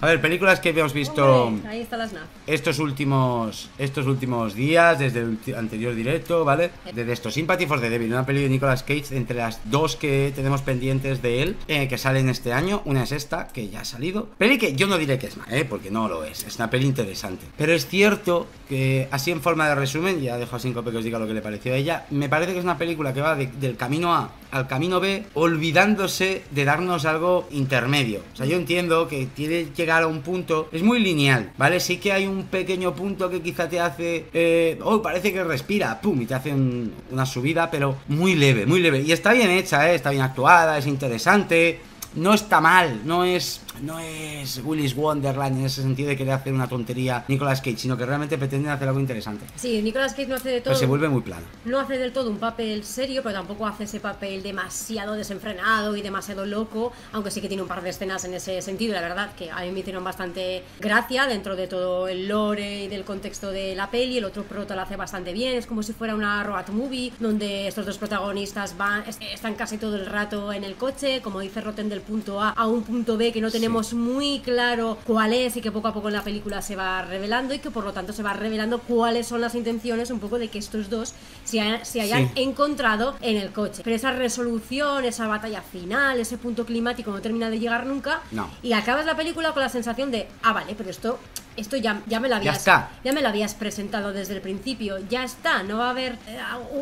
A ver, películas que hemos visto Hombre, ahí está la estos últimos estos últimos días, desde el anterior directo, ¿vale? Desde esto, Sympathy for the Devil, una peli de Nicolas Cage, entre las dos que tenemos pendientes de él, eh, que salen este año. Una es esta, que ya ha salido. Peli que yo no diré que es mala, ¿eh? Porque no lo es. Es una peli interesante. Pero es cierto que, así en forma de resumen, ya dejo a Síncope que os diga lo que le pareció a ella, me parece que es una película que va de- del camino A al camino B, olvidándose de darnos algo intermedio. O sea, yo entiendo que tiene que llegar a un punto, es muy lineal, ¿vale? Sí que hay un pequeño punto que quizá te hace, eh, oh, parece que respira, pum, y te hace un- una subida, pero muy leve, muy leve. Y está bien hecha, ¿eh? Está bien actuada, es interesante. No está mal, no es no es Willis Wonderland en ese sentido de querer hacer una tontería Nicolas Cage, sino que realmente pretenden hacer algo interesante. Sí, Nicolas Cage no hace de todo. Pero se vuelve muy plano. No hace del todo un papel serio, pero tampoco hace ese papel demasiado desenfrenado y demasiado loco, aunque sí que tiene un par de escenas en ese sentido, la verdad, que a mí me hicieron bastante gracia dentro de todo el lore y del contexto de la peli. El otro prota lo hace bastante bien, es como si fuera una road movie, donde estos dos protagonistas van, est- están casi todo el rato en el coche, como dice Rotten, del punto A a un punto B que no tenemos muy claro cuál es y que poco a poco en la película se va revelando y que por lo tanto se va revelando cuáles son las intenciones un poco de que estos dos se, ha- se hayan encontrado en el coche. Pero esa resolución, esa batalla final, ese punto climático no termina de llegar nunca No. y acabas la película con la sensación de, ah, vale, pero esto... Esto ya, ya me lo habías está. ya me lo habías presentado desde el principio, ya está, no va a haber eh,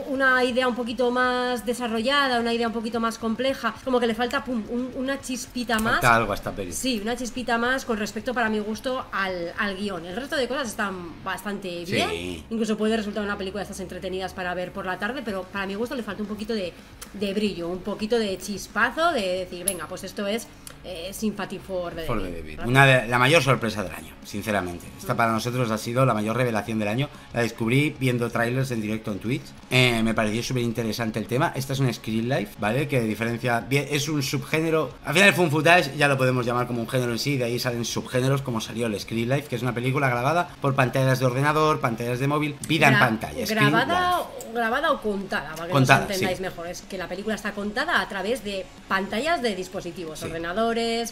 una idea un poquito más desarrollada, una idea un poquito más compleja, como que le falta pum, un- una chispita más. Falta algo a esta peli. Sí, una chispita más con respecto para mi gusto al, al guion. El resto de cosas están bastante Sí. bien. Incluso puede resultar una película de estas entretenidas para ver por la tarde, pero para mi gusto le falta un poquito de, de brillo, un poquito de chispazo, de decir, venga, pues esto es eh, Sympathy for the For the. Una de, la mayor sorpresa del año, sinceramente. Esta para nosotros ha sido la mayor revelación del año. La descubrí viendo trailers en directo en Twitch. Eh, me pareció súper interesante el tema. Esta es una screen life, ¿vale? Que diferencia. Es un subgénero. Al final, el Fun Footage ya lo podemos llamar como un género en sí. De ahí salen subgéneros, como salió el screen life, que es una película grabada por pantallas de ordenador, pantallas de móvil, vida en pantalla. Grabada, o contada, para que Contada, nos entendáis sí. mejor. Es que la película está contada a través de pantallas de dispositivos, Sí.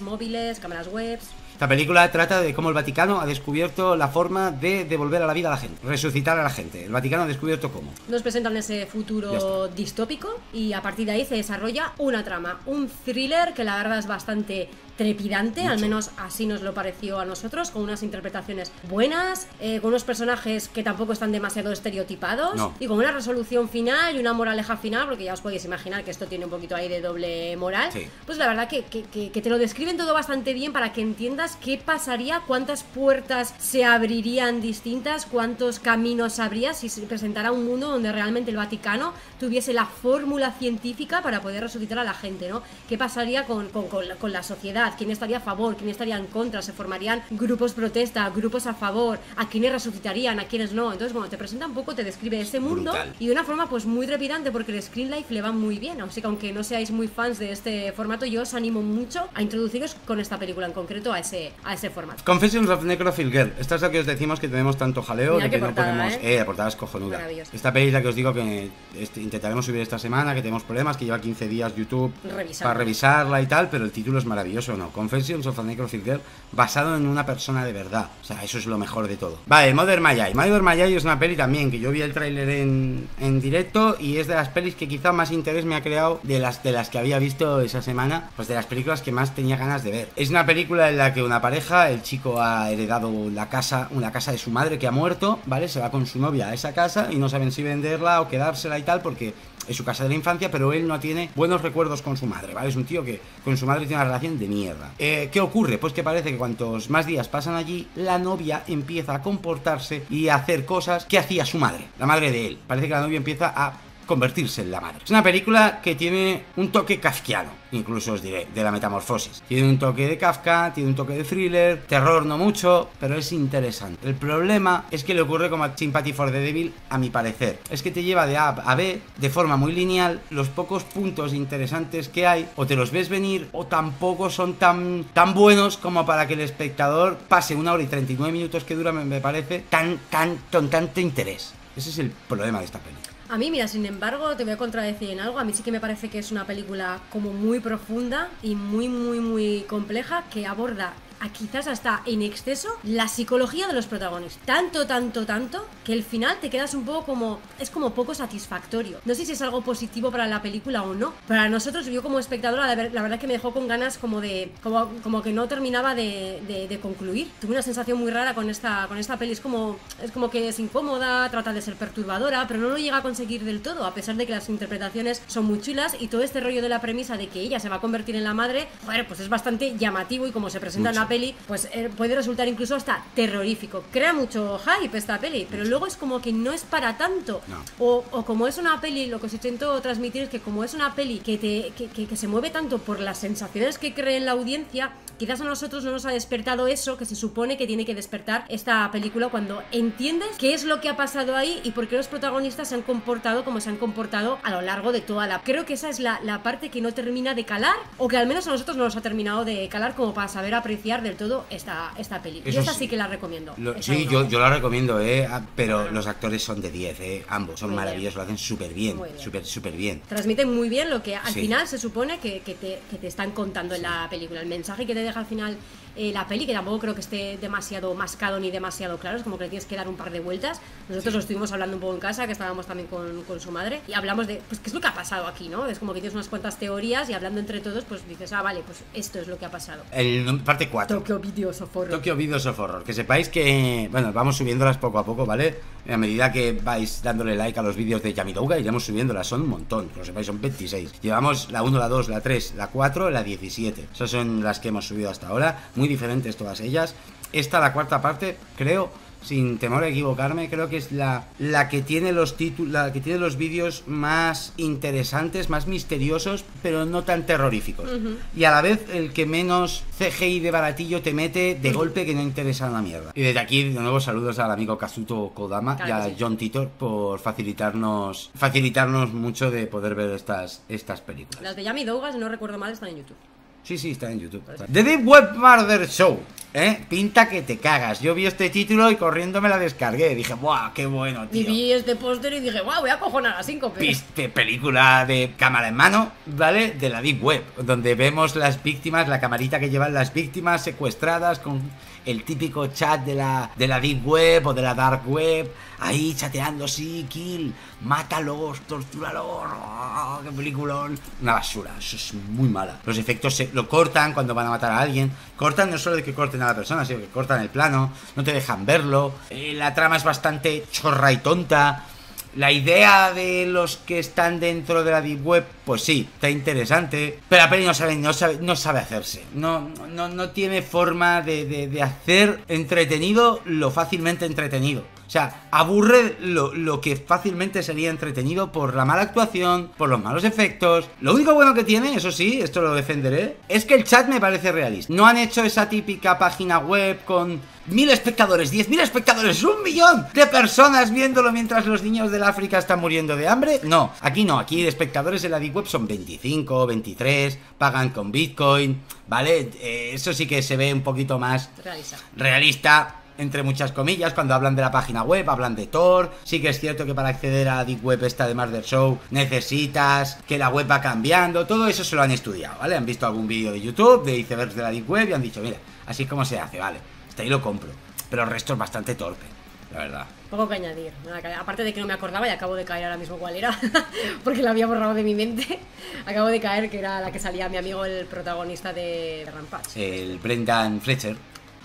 Móviles, cámaras webs. Esta película trata de cómo el Vaticano ha descubierto la forma de devolver a la vida a la gente, resucitar a la gente. El Vaticano ha descubierto cómo. Nos presentan ese futuro distópico y a partir de ahí se desarrolla una trama, un thriller que la verdad es bastante trepidante, al Mucho. menos así nos lo pareció a nosotros, con unas interpretaciones buenas, eh, con unos personajes que tampoco están demasiado estereotipados No. y con una resolución final y una moraleja final, porque ya os podéis imaginar que esto tiene un poquito ahí de doble moral. Sí. Pues la verdad que, que- que- que te lo describen todo bastante bien para que entiendas qué pasaría, cuántas puertas se abrirían distintas, cuántos caminos habría si se presentara un mundo donde realmente el Vaticano tuviese la fórmula científica para poder resucitar a la gente, ¿no? ¿Qué pasaría con, con- con la- con la sociedad? ¿Quién estaría a favor? ¿Quién estaría en contra? ¿Se formarían grupos protesta, grupos a favor? ¿A quiénes resucitarían? ¿A quiénes no? Entonces, bueno, te presenta un poco, te describe ese mundo Brutal. y de una forma pues muy trepidante porque el Screen Life le va muy bien. Así que aunque no seáis muy fans de este formato, yo os animo mucho a introduciros con esta película en concreto a ese, a ese formato. Confessions of Necrophile Girl. Esta es la que os decimos que tenemos tanto jaleo Mira de que no podemos. ¿eh? Eh, portada es cojonuda. Esta peli es la que os digo que este, intentaremos subir esta semana, que tenemos problemas, que lleva 15 días YouTube para revisarla y tal, pero el título es maravilloso, ¿no? Confessions of a Necrophile Girl, basado en una persona de verdad. O sea, eso es lo mejor de todo. Vale, Mother Mayai. Mother Mayai es una peli también que yo vi el tráiler en, en directo y es de las pelis que quizá más interés me ha creado de las, de las que había visto esa semana, pues de las películas que más tenía ganas de ver. Es una película en la que una pareja, el chico ha heredado la casa, una casa de su madre que ha muerto, ¿vale? Se va con su novia a esa casa y no saben si venderla o quedársela y tal porque es su casa de la infancia, pero él no tiene buenos recuerdos con su madre, ¿vale? Es un tío que con su madre tiene una relación de mierda. Eh, ¿Qué ocurre? Pues que parece que cuantos más días pasan allí, la novia empieza a comportarse y a hacer cosas que hacía su madre, la madre de él. Parece que la novia empieza a convertirse en la madre. Es una película que tiene un toque kafkiano, incluso os diré, de la metamorfosis. Tiene un toque de Kafka, tiene un toque de thriller, terror no mucho, pero es interesante. El problema es que le ocurre como a Sympathy for the Devil, a mi parecer. Es que te lleva de A a B de forma muy lineal, los pocos puntos interesantes que hay, o te los ves venir, o tampoco son tan, tan buenos como para que el espectador pase una hora y 39 minutos que dura, me, parece, tan, tan, con tanto interés. Ese es el problema de esta película. A mí, mira, sin embargo, te voy a contradecir en algo. A mí sí que me parece que es una película como muy profunda y muy, muy, muy compleja que aborda quizás hasta en exceso la psicología de los protagonistas. Tanto, tanto, tanto, que el final te quedas un poco como. Es como poco satisfactorio. No sé si es algo positivo para la película o no. Para nosotros, yo como espectadora, la, verdad que me dejó con ganas como de. Como, como que no terminaba de, concluir. Tuve una sensación muy rara con esta, con esta peli. Es como, es como que es incómoda, trata de ser perturbadora, pero no lo llega a conseguir del todo, a pesar de que las interpretaciones son muy chulas y todo este rollo de la premisa de que ella se va a convertir en la madre, joder, pues es bastante llamativo y como se presenta en la peli, pues eh, puede resultar incluso hasta terrorífico. Crea mucho hype esta peli, pero luego es como que no es para tanto. O, o, como es una peli, lo que os intento transmitir es que como es una peli que, te, que, que, se mueve tanto por las sensaciones que cree en la audiencia, quizás a nosotros no nos ha despertado eso que se supone que tiene que despertar esta película cuando entiendes qué es lo que ha pasado ahí y por qué los protagonistas se han comportado como se han comportado a lo largo de toda la... Creo que esa es la, la parte que no termina de calar o que al menos a nosotros no nos ha terminado de calar como para saber apreciar del todo esta, esta peli. y esta sí, que la recomiendo. sí, yo, yo, la recomiendo, ¿eh? Pero los actores son de 10, ¿eh? ambos son maravillosos, lo hacen súper bien, súper súper bien. Transmiten muy bien lo que al final se supone que, que, te, que te están contando en la película. El mensaje que te deja al final eh, la peli, que tampoco creo que esté demasiado mascado ni demasiado claro, es como que le tienes que dar un par de vueltas. Nosotros lo estuvimos hablando un poco en casa, que estábamos también con, con, su madre, y hablamos de, pues, qué es lo que ha pasado aquí, ¿no? Es como que tienes unas cuantas teorías y hablando entre todos, pues dices, ah, vale, pues esto es lo que ha pasado. El parte 4. Tokyo Videos of Horror. Tokyo Videos of Horror. Que sepáis que, bueno, vamos subiéndolas poco a poco, ¿vale? A medida que vais dándole like a los vídeos de Yamidouga, iremos subiéndolas, son un montón, que lo sepáis, son 26. Llevamos la 1, la 2, la 3, la 4, la 17. Esas son las que hemos subido hasta ahora, muy diferentes todas ellas. Esta, la cuarta parte, creo, sin temor a equivocarme, creo que es la, la que tiene los títulos, la que tiene los vídeos más interesantes, más misteriosos, pero no tan terroríficos. Y a la vez el que menos CGI de baratillo te mete de golpe que no interesa una mierda. Y desde aquí, de nuevo, saludos al amigo Kazuto Kodama y a John Titor por facilitarnos facilitarnos mucho de poder ver estas, estas películas. Las de Yami Dougas, no recuerdo mal, están en YouTube. Sí, sí, está en YouTube. The Deep Web Murder Show. ¿Eh? Pinta que te cagas. Yo vi este título y corriendo me la descargué. Dije, ¡buah, qué bueno, tío! Y vi este póster y dije, ¡buah, voy a cojonar a cinco Viste película de cámara en mano, ¿vale? De la Deep Web, donde vemos las víctimas, la camarita que llevan las víctimas secuestradas con el típico chat de la, de la Deep Web o de la Dark Web, ahí chateando, sí, kill, mátalos, tortúralos, oh, qué peliculón. Una basura, eso es muy mala. Los efectos se, lo cortan cuando van a matar a alguien, cortan no solo de que corten a la persona, sino que cortan el plano, no te dejan verlo, eh, la trama es bastante chorra y tonta. La idea de los que están dentro de la Deep Web, pues sí, está interesante. Pero la peli no sabe, no sabe, no sabe hacerse. No, no, no tiene forma de, de, hacer entretenido lo fácilmente entretenido. O sea, aburre lo, lo, que fácilmente sería entretenido por la mala actuación, por los malos efectos. Lo único bueno que tiene, eso sí, esto lo defenderé, es que el chat me parece realista. No han hecho esa típica página web con mil espectadores, diez mil espectadores, un millón de personas viéndolo mientras los niños del África están muriendo de hambre. No, aquí no, aquí espectadores en la Deep Web son 25, 23, pagan con Bitcoin, ¿vale? Eh, eso sí que se ve un poquito más realista. realista entre muchas comillas, cuando hablan de la página web, hablan de Tor. Sí que es cierto que para acceder a la Deep Web esta de Murder Show necesitas que la web va cambiando. Todo eso se lo han estudiado, ¿vale? Han visto algún vídeo de YouTube de icebergs de la Deep Web y han dicho, mira, así es como se hace, ¿vale? Hasta ahí lo compro. Pero el resto es bastante torpe, la verdad. Poco que añadir. Aparte de que no me acordaba y acabo de caer ahora mismo cuál era, porque la había borrado de mi mente. acabo de caer que era la que salía mi amigo, el protagonista de Rampage. El Brendan Fletcher.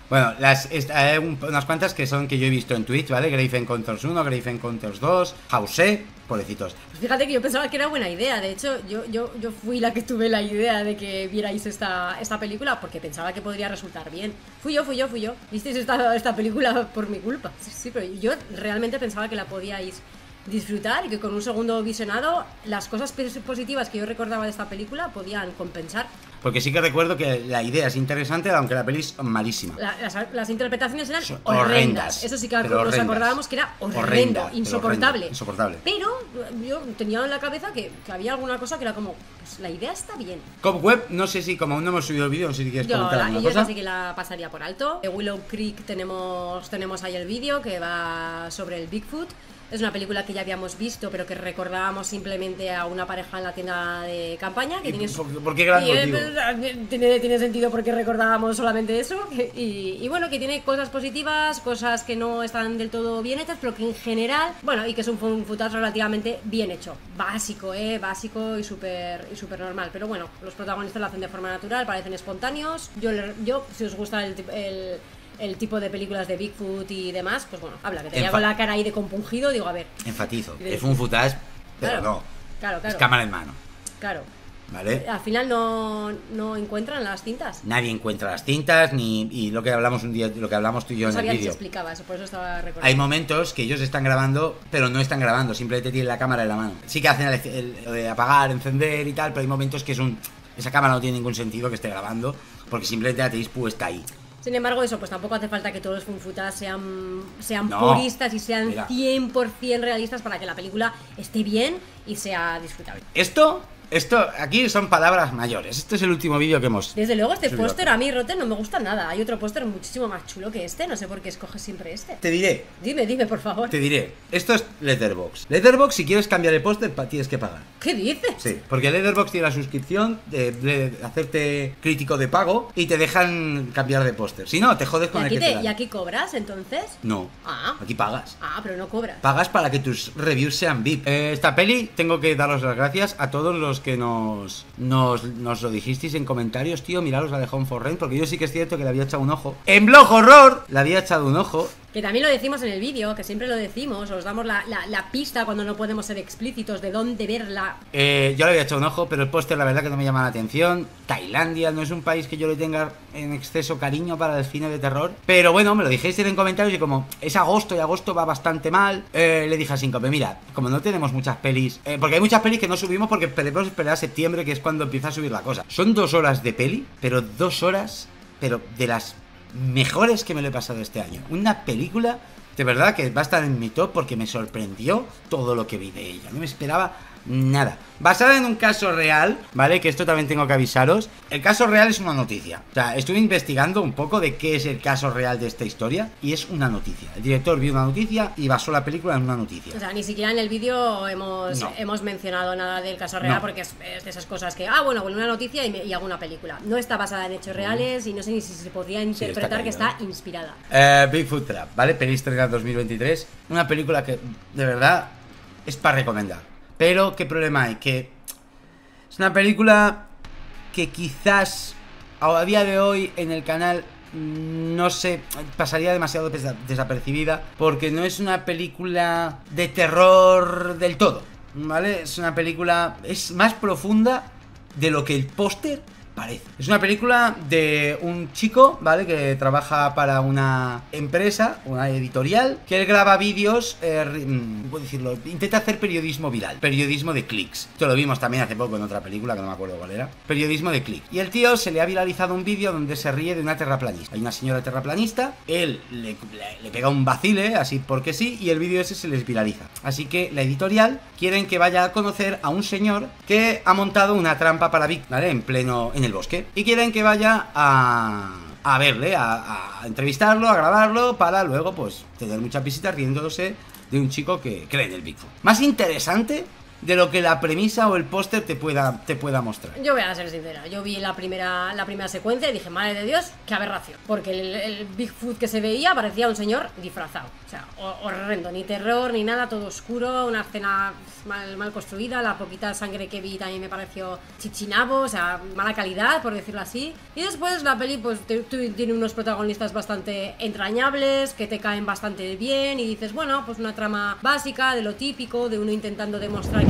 Bueno, las, hay unas cuantas que son que yo he visto en Twitch, ¿vale? Grave Encounters 1, Grave Encounters 2, House, pobrecitos. Pues fíjate que yo pensaba que era buena idea, de hecho, yo, yo, yo fui la que tuve la idea de que vierais esta, esta película porque pensaba que podría resultar bien. Fui yo, fui yo, fui yo. Visteis esta, esta película por mi culpa. Sí, sí, pero yo realmente pensaba que la podíais disfrutar y que con un segundo visionado las cosas positivas que yo recordaba de esta película podían compensar. Porque sí que recuerdo que la idea es interesante, aunque la peli es malísima. las, interpretaciones eran horrendas. Eso sí que nos acordábamos que era horrendo, insoportable. insoportable. Pero yo tenía en la cabeza que, había alguna cosa que era como, pues la idea está bien. Web no sé si, como aún no hemos subido el vídeo, no sé si quieres yo, la, yo que la pasaría por alto. De Willow Creek tenemos, tenemos ahí el vídeo que va sobre el Bigfoot. Es una película que ya habíamos visto, pero que recordábamos simplemente a una pareja en la tienda de campaña. Que ¿Y tiene, por- por qué gran y, eh, motivo? pues, tiene, tiene sentido porque recordábamos solamente eso. Y, y bueno, que tiene cosas positivas, cosas que no están del todo bien hechas, pero que en general, bueno, y que es un, un relativamente bien hecho. Básico, ¿eh? Básico y súper y súper normal. Pero bueno, los protagonistas lo hacen de forma natural, parecen espontáneos. Yo, yo si os gusta el, el, el tipo de películas de Bigfoot y demás, pues bueno, habla, que te Enfa- con la cara ahí de compungido, digo, a ver. Enfatizo. De- Es un footage, pero Claro, no. Claro, Es claro. cámara en mano. Claro. ¿Vale? Al final no, no encuentran las cintas. Nadie encuentra las cintas, ni. Y lo que hablamos un día, lo que hablamos tú y yo No en el sabía vídeo. explicaba eso, por eso estaba recordando. Hay momentos que ellos están grabando, pero no están grabando, simplemente tienen la cámara en la mano. Sí que hacen lo de apagar, encender y tal, pero hay momentos que es un. Esa cámara no tiene ningún sentido que esté grabando, porque simplemente la tenéis puesta ahí. Sin embargo, eso, pues tampoco hace falta que todos los funfutas sean, sean No. puristas y sean Mira. 100% realistas para que la película esté bien y sea disfrutable. Esto, esto, aquí son palabras mayores. Este es el último vídeo que hemos. Desde luego, este póster a mí, Rotten, no me gusta nada. Hay otro póster muchísimo más chulo que este, no sé por qué escoges siempre este. Te diré, Dime, dime, por favor. te diré. Esto es Letterbox. Letterbox, si quieres cambiar el póster, tienes que pagar. ¿Qué dices? Sí, porque Letterboxd tiene la suscripción de, de hacerte crítico de pago y te dejan cambiar de póster. Si no, te jodes ¿Y con el aquí, que te te- dan. ¿Y aquí cobras entonces? No, Ah. aquí pagas. Ah, pero no cobras. Pagas para que tus reviews sean VIP. Eh, esta peli, tengo que daros las gracias a todos los que nos, nos, nos lo dijisteis en comentarios, tío. Miraros la de Home for Rent, porque yo sí que es cierto que le había echado un ojo. En Blog Horror le había echado un ojo. Que también lo decimos en el vídeo, que siempre lo decimos, os damos la, pista cuando no podemos ser explícitos de dónde verla. Eh, yo le había echado un ojo, pero el póster la verdad que no me llama la atención. Tailandia no es un país que yo le tenga en exceso cariño para el cine de terror. Pero bueno, me lo dijisteis en comentarios y como es agosto y agosto va bastante mal, eh, le dije a Síncope, mira, como no tenemos muchas pelis, eh, porque hay muchas pelis que no subimos porque podemos esperar a septiembre, que es cuando empieza a subir la cosa. Son dos horas de peli, pero dos horas, pero de las mejores que me lo he pasado este año. Una película de verdad que va a estar en mi top porque me sorprendió todo lo que vi de ella. No me esperaba nada. Basada en un caso real, ¿vale? Que esto también tengo que avisaros. El caso real es una noticia. O sea, estuve investigando un poco de qué es el caso real de esta historia y es una noticia. El director vio una noticia y basó la película en una noticia. O sea, ni siquiera en el vídeo hemos, No. hemos mencionado nada del caso real No. porque es, es de esas cosas que, ah, bueno, bueno, una noticia y, me- y hago una película. No está basada en hechos reales y no sé ni si se podría interpretar que caído, está inspirada. Eh, Bigfoot Trap, ¿vale? Peli estrenada 2023. Una película que, de verdad, es para recomendar. Pero, ¿qué problema hay? Que es una película que quizás a día de hoy en el canal no sé, pasaría demasiado desa- desapercibida porque no es una película de terror del todo, ¿vale? Es una película, es más profunda de lo que el póster parece. Es una película de un chico, ¿vale? Que trabaja para una empresa, una editorial, que él graba vídeos, eh, mm, ¿cómo decirlo? Intenta hacer periodismo viral, periodismo de clics. Esto lo vimos también hace poco en otra película, que no me acuerdo cuál era. Periodismo de clics. Y el tío se le ha viralizado un vídeo donde se ríe de una terraplanista. Hay una señora terraplanista, él le, pega un vacile, así porque sí, y el vídeo ese se les viraliza. Así que la editorial quieren que vaya a conocer a un señor que ha montado una trampa para Vic, ¿vale? En pleno, en el bosque. Y quieren que vaya a, a verle, a, a entrevistarlo, a grabarlo, para luego, pues, tener muchas visitas riéndose de un chico que cree en el Bigfoot. Más interesante de lo que la premisa o el póster te pueda, te pueda mostrar. Yo voy a ser sincera, yo vi la primera, la primera secuencia y dije, madre de Dios, qué aberración. Porque el, Bigfoot que se veía parecía un señor disfrazado. O sea, ho- horrendo, ni terror, ni nada, todo oscuro, una escena mal, construida, la poquita sangre que vi también me pareció chichinabo, o sea, mala calidad, por decirlo así. Y después la peli, pues, te- tiene unos protagonistas bastante entrañables, que te caen bastante bien, y dices, bueno, pues una trama básica, de lo típico, de uno intentando demostrar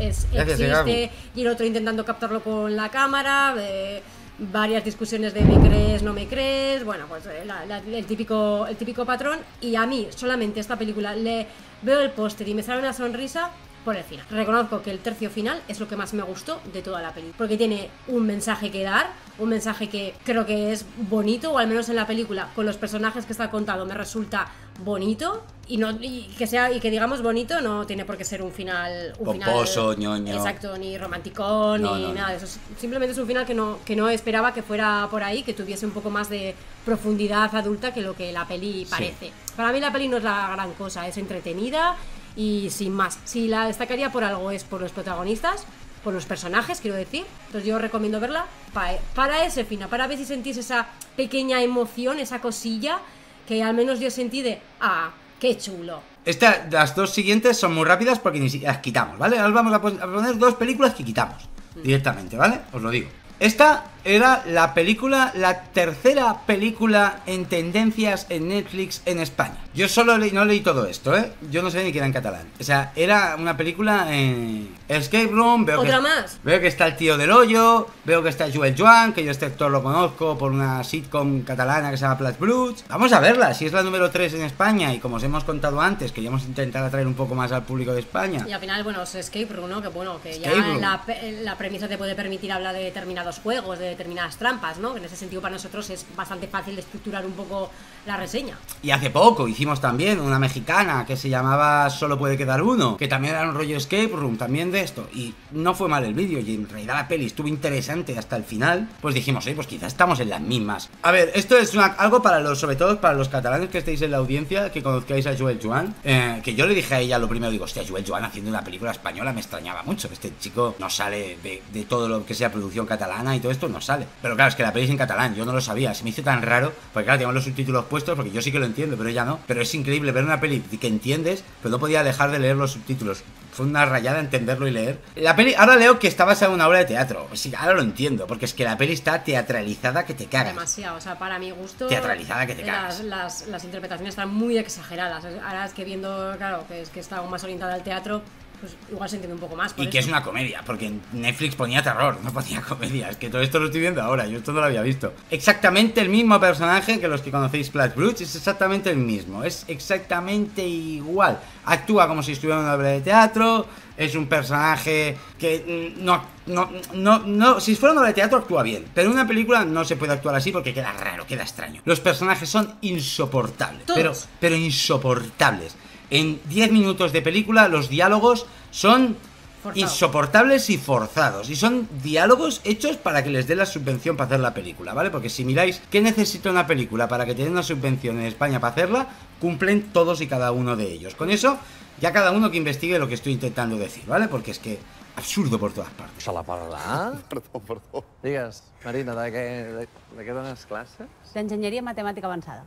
es, Gracias, existe, y el otro intentando captarlo con la cámara, eh, varias discusiones de me crees, no me crees, bueno, pues eh, la- la- el, típico, el típico patrón. Y a mí solamente esta película le veo el póster y me sale una sonrisa por el final. Reconozco que el tercio final es lo que más me gustó de toda la película, porque tiene un mensaje que dar, un mensaje que creo que es bonito, o al menos en la película, con los personajes que está contado, me resulta bonito y no y que sea y que digamos bonito no tiene por qué ser un final un Pomposo, final, ñoño. exacto ni romanticón No, ni no, nada de eso Es- simplemente es un final que no que no esperaba que fuera por ahí que tuviese un poco más de profundidad adulta que lo que la peli parece para mí la peli no es la gran cosa es entretenida y sin más si la destacaría por algo es por los protagonistas por los personajes, quiero decir. Entonces yo recomiendo verla pa- para ese final, para ver si sentís esa pequeña emoción, esa cosilla que al menos yo sentí de, ah, qué chulo. Esta- las dos siguientes son muy rápidas porque ni siquiera las quitamos, ¿vale? Ahora vamos a poner dos películas que quitamos directamente, ¿vale? Os lo digo. Esta era la película, la tercera película en tendencias en Netflix en España. Yo solo leí, no leí todo esto, ¿eh? Yo no sé ni que era en catalán. O sea, era una película en Escape Room. Veo ¿Otra que, más? Veo que está el tío del hoyo, veo que está Joel Joan, que yo este actor lo conozco por una sitcom catalana que se llama Plats Bruts. Vamos a verla, si es la número 3 en España y como os hemos contado antes, queríamos intentar atraer un poco más al público de España. Y al final, bueno, es Escape Room, ¿no? Que bueno, que ya Escape la, premisa te puede permitir hablar de determinados juegos, de determinadas trampas, ¿no? En ese sentido para nosotros es bastante fácil de estructurar un poco la reseña. Y hace poco hicimos también una mexicana que se llamaba Solo puede quedar uno, que también era un rollo escape room, también de esto. Y no fue mal el vídeo, y en realidad la peli estuvo interesante hasta el final. Pues dijimos, oye, pues quizás estamos en las mismas. A ver, esto es una- algo para los, sobre todo para los catalanes que estéis en la audiencia, que conozcáis a Joel Joan. eh, que yo le dije a ella lo primero, digo, hostia, Joel Joan haciendo una película española me extrañaba mucho. Este chico no sale de, de todo lo que sea producción catalana y todo esto, no sale. Pero claro, es que la peli es en catalán, yo no lo sabía, se me hizo tan raro, porque claro, tengo los subtítulos puestos, porque yo sí que lo entiendo, pero ella no. Pero es increíble ver una peli que entiendes, pero no podía dejar de leer los subtítulos. Fue una rayada entenderlo y leer. La peli, ahora leo que está basada en una obra de teatro. Sí, ahora lo entiendo, porque es que la peli está teatralizada que te cagas. Demasiado, o sea, para mi gusto. Teatralizada que te las, cagas. las, las interpretaciones están muy exageradas. Ahora es que viendo, claro, que es que está aún más orientada al teatro, pues igual se entiende un poco más. por Y que es una comedia, porque en Netflix ponía terror, no ponía comedia. Es que todo esto lo estoy viendo ahora, yo esto no lo había visto. Exactamente el mismo personaje que los que conocéis Flash Brutes, es exactamente el mismo, es exactamente igual. Actúa como si estuviera en una obra de teatro, es un personaje que mm, no, no, no, no, si fuera una obra de teatro actúa bien, pero en una película no se puede actuar así porque queda raro, queda extraño. Los personajes son insoportables, Todos. pero, pero insoportables. En 10 minutos de película los diálogos son Forzado. insoportables y forzados. Y son diálogos hechos para que les dé la subvención para hacer la película, ¿vale? Porque si miráis qué necesita una película para que te den una subvención en España para hacerla, cumplen todos y cada uno de ellos. Con eso, ya cada uno que investigue lo que estoy intentando decir, ¿vale? Porque es que absurdo por todas partes. Se la parlar? Perdó, perdó. Digues, Marina, de què, de, de què dones classes? D'enginyeria matemàtica avançada.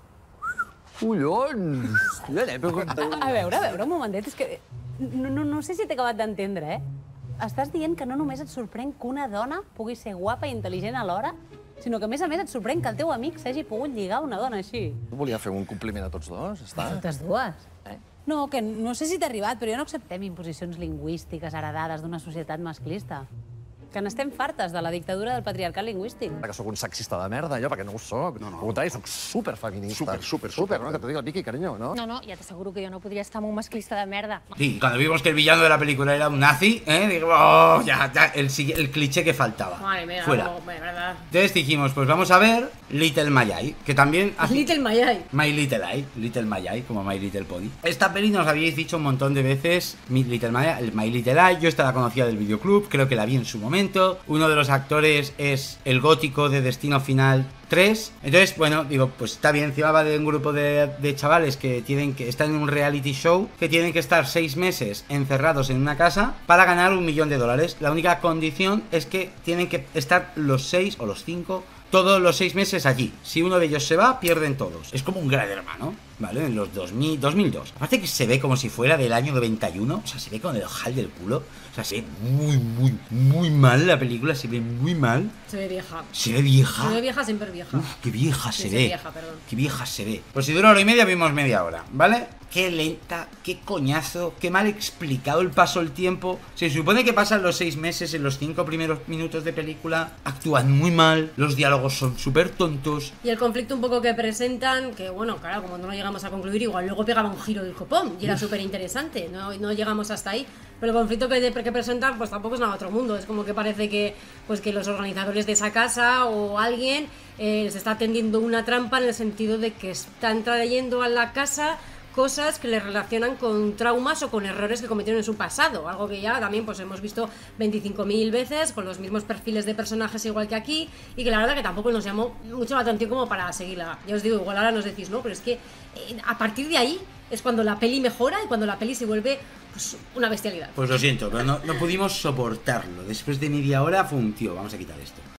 Collons! Ja A, a veure, a veure, un momentet, és que no, no, no sé si t'he acabat d'entendre, eh? Estàs dient que no només et sorprèn que una dona pugui ser guapa i intel·ligent alhora, sinó que a més a més et sorprèn que el teu amic s'hagi pogut lligar una dona així. Volia fer un compliment a tots dos, està? Totes dues. Eh? No, que no sé si t'ha arribat, però ja no acceptem imposicions lingüístiques heredades d'una societat masclista. Que n'estem fartes de la dictadura del patriarcat lingüístic. Que sóc un sexista de merda, jo, perquè no ho soc. No, no. Al contrari, soc superfeminista. Súper, súper, súper, ¿no? Que te diga Vicky, cariño, ¿no? No, no, ya te aseguro que yo no podría estar muy masclista de mierda. Sí, cuando vimos que el villano de la película era un nazi, ¿eh? Digo, oh, ya, ya, el, el cliché que faltaba. Madre mía, Fuera. de verdad. Entonces dijimos, pues vamos a ver Little Mayai, que también... hace- Little Mayai. My Little Eye, Little Mayai, como My Little Pony. Esta peli nos habíais dicho un montón de veces, Mi Little Mayai, el My Little Eye, yo esta la conocía del videoclub, creo que la vi en su momento. Uno de los actores es el gótico de Destino Final 3. Entonces, bueno, digo, pues está bien, encima va de un grupo de, chavales que tienen que están en un reality show, que tienen que estar seis meses encerrados en una casa para ganar un millón de dólares. La única condición es que tienen que estar los seis o los cinco todos los seis meses allí. Si uno de ellos se va, pierden todos. Es como un gran hermano, ¿vale? En los 2000, 2002. Aparte que se ve como si fuera del año 91, o sea, se ve con el ojal del culo. O sea, se ve muy, muy, muy mal la película, se ve muy mal. Se ve vieja. Se ve vieja. Se ve vieja, siempre vieja. Uf, qué vieja se sí, ve. vieja, perdón. Qué vieja se ve. Pues si dura hora y media, vimos media hora, ¿vale? Qué lenta, qué coñazo, qué mal explicado el paso del tiempo. Se supone que pasan los seis meses en los cinco primeros minutos de película. Actúan muy mal, los diálogos son súper tontos. Y el conflicto un poco que presentan, que bueno, claro, como no llegan llegamos a concluir, igual luego pegaba un giro del copón y era súper interesante, no, no llegamos hasta ahí. Pero el conflicto que, que presentan, pues tampoco es nada otro mundo, es como que parece que, pues que los organizadores de esa casa o alguien eh, les está tendiendo una trampa en el sentido de que están trayendo a la casa cosas que le relacionan con traumas o con errores que cometieron en su pasado, algo que ya también pues hemos visto 25.000 veces con los mismos perfiles de personajes igual que aquí y que la verdad que tampoco nos llamó mucho la atención como para seguirla. Ya os digo, igual ahora nos decís, no, pero es que eh, a partir de ahí es cuando la peli mejora y cuando la peli se vuelve pues, una bestialidad. Pues lo siento, pero no, pudimos soportarlo. Después de media hora fue vamos a quitar esto.